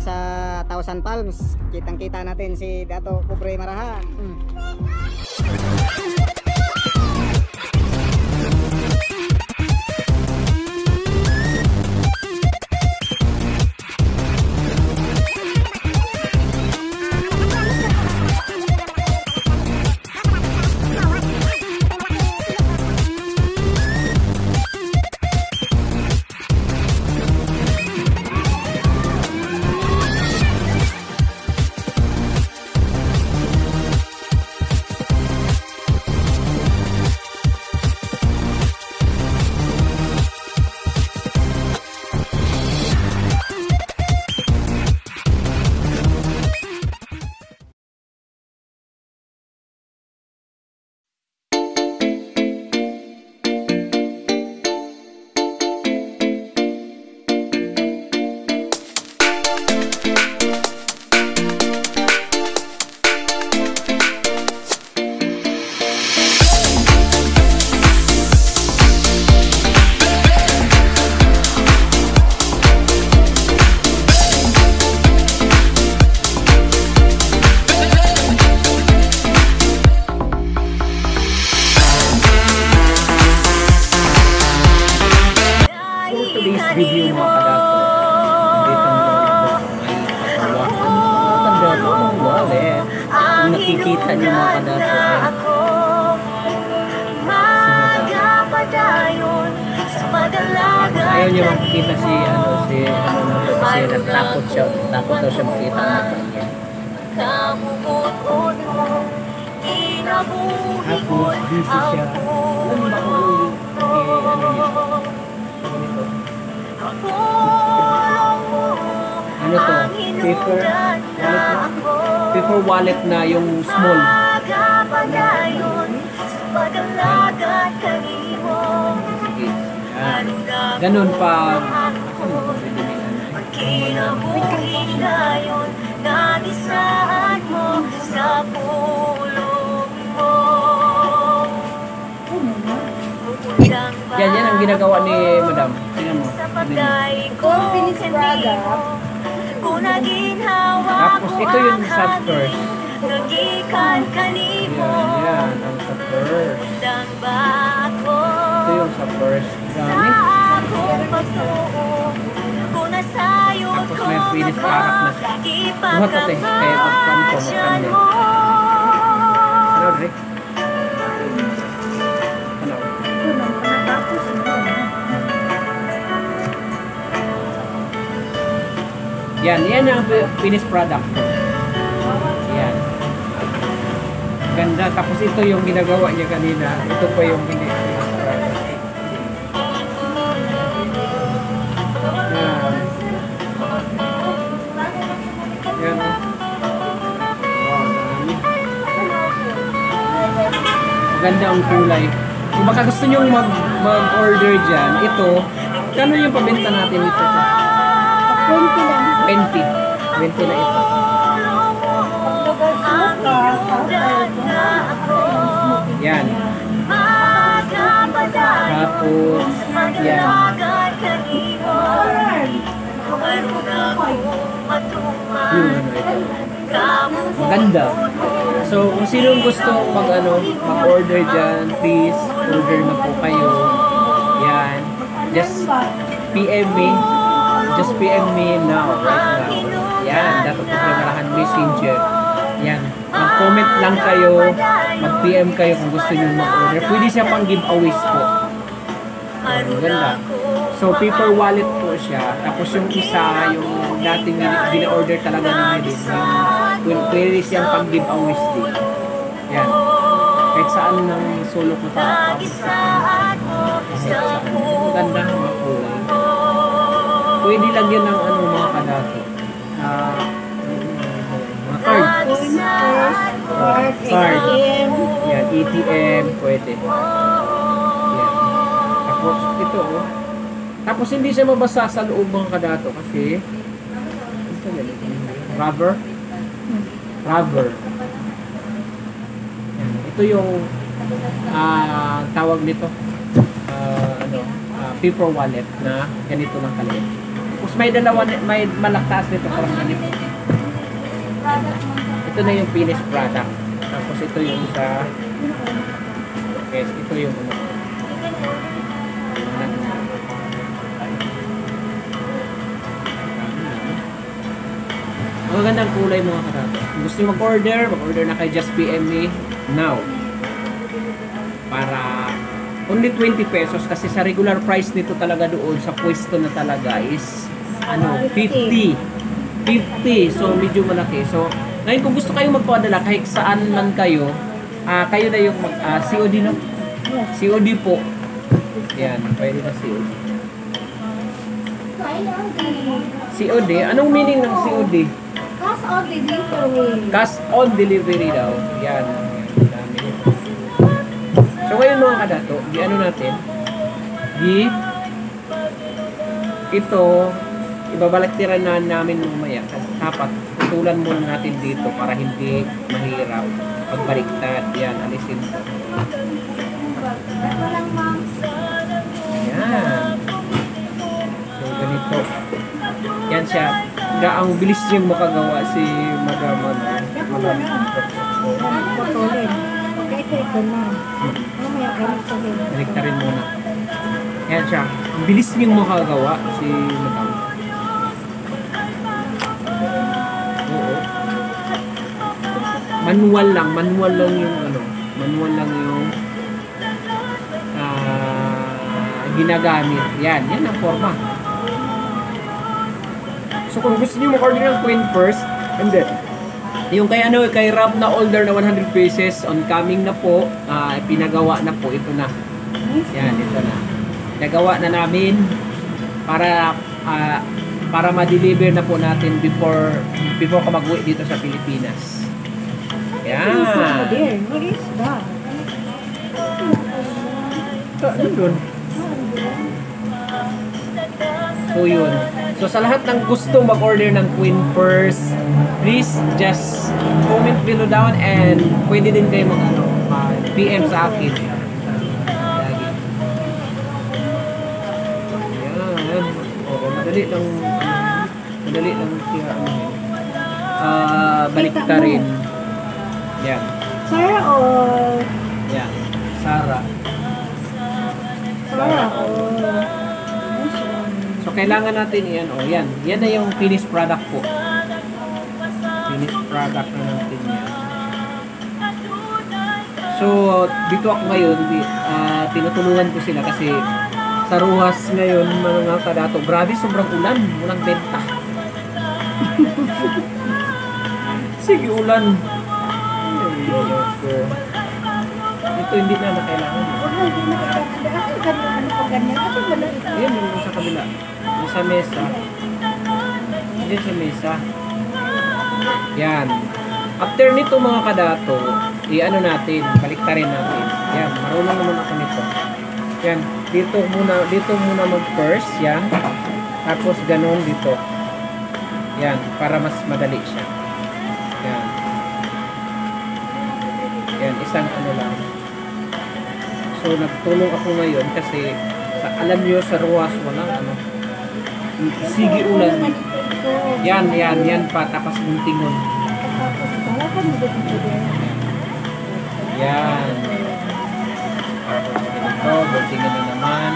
sa Thousand Palms. Kitang-kita natin si Dato Kubre Marahan. Mm. Nakikita niyo mga kadato, tapos ayaw niya makikita si ano si ano kasi natakot siya takot daw siya makita natin tapos busy siya. Ano ano niya ano to? Paper? Wallet na paper wallet na yung small. Sige ah, ganun pa. Yan yan ang ginagawa ni madam. Tingnan mo. tingnan mo. Tapos ito yung sub first. Nagikan kanimo Yan, yan. Ang sub first. Dang bago Ito yung sub first. Sa Gamit. akong pagtuo Kung nasayod Tapos may finished product na siya. Buhat na tayo. Kaya pagkan ko Ipagkamasyan magkanya. mo Ano, Rick? Yan, yan ang finished product. Yan. Ganda. Tapos ito yung ginagawa niya kanina. Ito pa yung finished product. Yan. Yan. Ganda ang kulay. Kung baka gusto nyo mag, mag-order dyan, ito, kano yung pabenta natin ito? 20 lang. 20. 20 na ito. Yan. Tapos, yan. Yun, ito. Maganda. So, kung sino gusto mag ano, mag-order dyan, please, order na po kayo. Yan. Just PM me. Just PM me now, right now. Yan, dapat pagkakarahan messenger. Yan. Mag-comment lang kayo, mag-PM kayo kung gusto nyo mag-order. Pwede siya pang giveaways po. Ang ganda. So, paper wallet po siya. Tapos yung isa, yung dating gina-order talaga ni Medin, yung pwede siyang pang giveaways din. Yan. Kahit saan ng sulok na tapos Kahit saan. Ganda ng mga kulay. Pwede lagyan ng ano mga kadato. Ah, mga cards. Card, Card. ATM. Yan, ATM, pwede. Yan. Tapos, ito, oh. Tapos, hindi siya mabasa sa loob mga kadato kasi rubber. Rubber. Yan. Ito yung ah tawag nito. Ah, ano, ah, paper wallet na ganito lang kaliit. Tapos may dalawa, may malaktaas dito. Ito na yung finished product. Tapos ito yung sa Yes, ito yung ano. Ang magandang kulay mga karato. Kung gusto mag-order, mag-order na kay Just PM me now. Para only 20 pesos kasi sa regular price nito talaga doon sa pwesto na talaga is ano 50 50 so medyo malaki. So ngayon kung gusto kayong magpadala kahit saan man kayo ah kayo na yung mag, ah, COD no? COD po. Yan pwede na COD COD anong meaning ng COD Cash on delivery. cash on delivery daw. Yan. So ngayon mga kadato di ano natin? Di ito ibabalik tira na namin mamaya kasi dapat tutulan muna natin dito para hindi mahirap pagbaliktad yan alisin ma'am. yan so ganito yan siya ga ang bilis niyang makagawa si Madam ano, Madam Putulin. Okay, ito, ito na. Mamaya, ganito rin. Balikta rin muna. Yan siya. Ang bilis niyang makagawa si Madam. Manual lang. Manual lang yung ano. Manual lang yung ah, ginagamit. Yan. Yan ang forma. So kung gusto niyo mag-order ng Queen first, and then, yung kay ano, kay Rob na older na 100 pieces, on coming na po, ah, pinagawa na po, ito na. Yan, ito na. Nagawa na namin para ah, para ma-deliver na po natin before before ka mag-uwi dito sa Pilipinas. Yan. What is that? Ano yun? So yun. So sa lahat ng gusto mag-order ng Queen first, please just comment below down and pwede din kayo mag ano, PM sa akin. Lagi. Yan. Oo, madali lang madali lang siya ano yun. Ah, balik ka rin. Yan. Sarah or... Yan. Sarah. Sarah or... So, kailangan natin yan. O, yan. Yan na yung finished product po. Finished product na natin yan. So, dito ako ngayon, ah, tinutulungan ko sila kasi sa Ruhas ngayon, mga kadato, grabe, sobrang ulan. Walang benta. Sige, ulan. Ito hindi na na kailangan. Mo, hindi na kailangan. Ganyan, ano pa ganyan? Kasi wala. Ayun, yung sa kabila. Yung sa mesa. Diyan sa mesa. Yan. After nito mga kadato, i-ano natin, baliktarin natin. Yan, marunong naman ako nito. Yan, dito muna, dito muna mag first, yan. Tapos ganun dito. Yan, para mas madali siya. Yan, isang ano lang. So, nagtulong ako ngayon kasi sa- alam niyo sa ruwas walang ano. Sige ulan. Yan, yan, yan pa. Tapos dito din. Yan. Tapos ganito, muntingon na naman.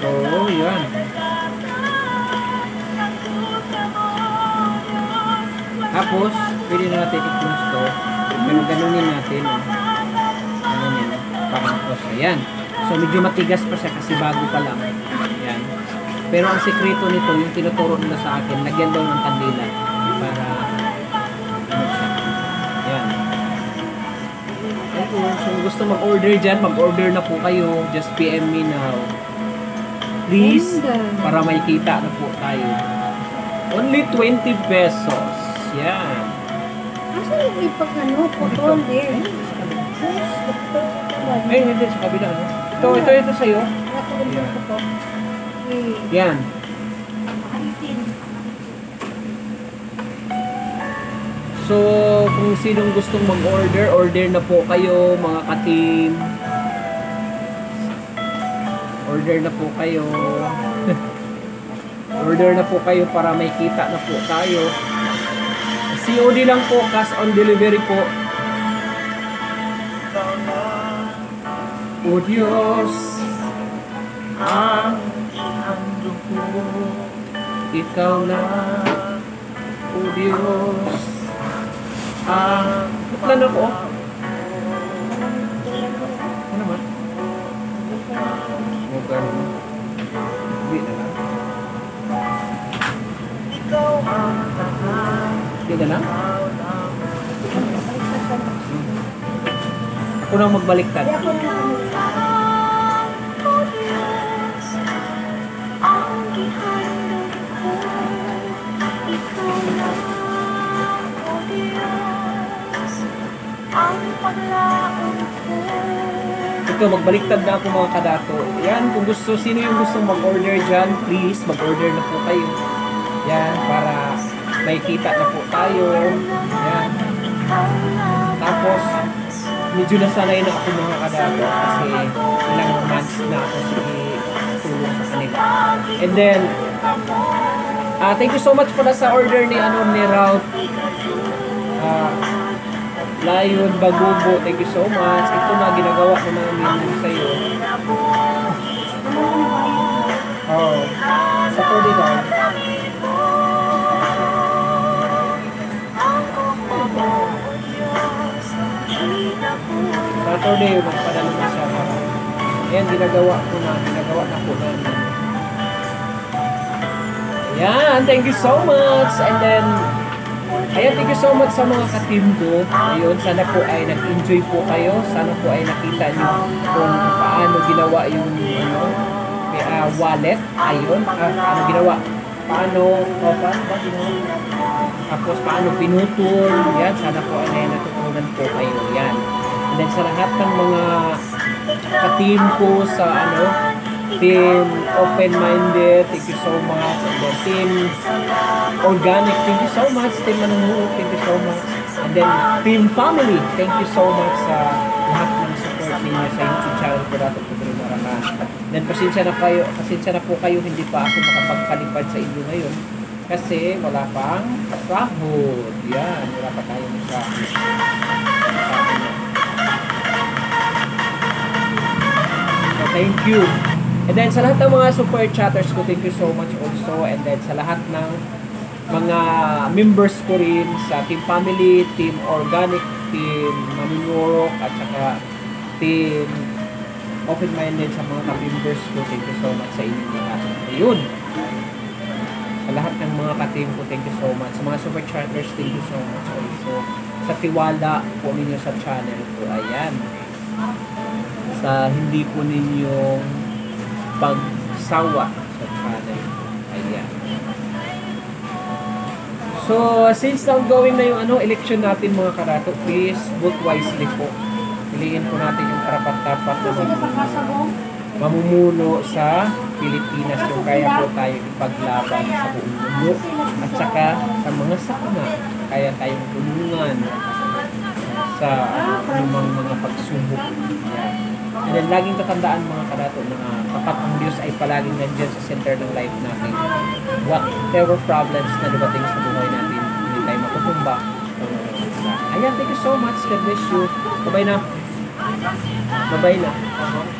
So, yan. Tapos, pwede na natin i-close to. Pero ganunin natin. Oh. Ganunin. Parang close. Ayan. So, medyo matigas pa siya kasi bago pa lang. Yan. Pero ang sekreto nito, yung tinuturo nila sa akin, lagyan daw ng kandila. Para, ano siya. Yan. Ayun. So, kung gusto mag-order dyan, mag-order na po kayo. Just PM me now. Please, para may kita na po tayo. Only 20 pesos. Yan. Asa yung may pag ano, putol din? Ay, hindi sa kabila, no? Ito, ito, ito sa'yo. Yan. So, kung sinong gustong mag-order, order na po kayo, mga ka-team. order na po kayo. order na po kayo para may kita na po tayo. COD lang po, cash on delivery po. O Diyos, ang ihandog ko, ikaw na, O Diyos, ang... Ba't ako? Ano ba? Ganun. Hindi na lang. Hindi na lang? Ako nang magbaliktad. Ito, magbaliktad na ako mga kadato. Yan, kung gusto, sino yung gustong mag-order dyan, please, mag-order na po kayo. Yan, para may kita na po tayo. Yan. Tapos, medyo nasanay na ako mga kadato kasi ilang months na ako tulong sa kanila. And then, ah thank you so much pala sa order ni ano ni Ralph. Ah, Lion Bagubo, thank you so much. Ito na ginagawa ko namin sa iyo. Oh, Saturday daw. Saturday, magpadala na siya para. Ayan, ginagawa ko na, ginagawa na po namin. Ayan, thank you so much. And then, ayan, thank you so much sa mga ka-team ko. Ayun, sana po ay nag-enjoy po kayo. Sana po ay nakita niyo kung paano ginawa yung ano, ah, wallet. Ayun, ah, paano ginawa. Paano, oh, paano ba ginawa? Tapos paano pinutol. Yan, sana po ay natutunan po kayo. Yan. And then sa lahat ng mga ka-team ko sa ano, team open-minded, thank you so much. And then team organic, thank you so much. Team manunuot, thank you so much. And then team family, thank you so much sa lahat ng support ninyo sa YouTube channel ko Dato Pedro Maracan. Then pasensya na kayo, pasensya na po kayo, hindi pa ako makapagpalipad sa inyo ngayon kasi wala pang sahod. Yan, wala pa tayong sahod. So, thank you. And then sa lahat ng mga super chatters ko, thank you so much also. And then sa lahat ng mga members ko rin sa Team Family, Team Organic, Team Manunurok, at saka Team Open-Minded sa mga ka-members ko. Thank you so much sa inyo lahat. Ayun. Sa lahat ng mga ka-team ko, thank you so much. Sa mga super chatters, thank you so much also. Sa tiwala po ninyo sa channel ko. Ayan sa hindi po ninyong pagsawa sa channel. Ayan. So, since ongoing na yung ano, election natin mga karato, please vote wisely po. Piliin po natin yung karapat-dapat na mamumuno, mamumuno sa Pilipinas yung kaya po tayo ipaglaban sa buong mundo at saka sa mga sakuna kaya tayong tulungan sa anumang mga pagsubok. Yan. And laging tatandaan mga karato na kapag ang Diyos ay palaging nandiyan sa center ng life natin, whatever problems na dumating sa buhay natin, hindi tayo matutumba. Ayan, thank you so much. God bless you. Bye-bye na. Bye-bye na.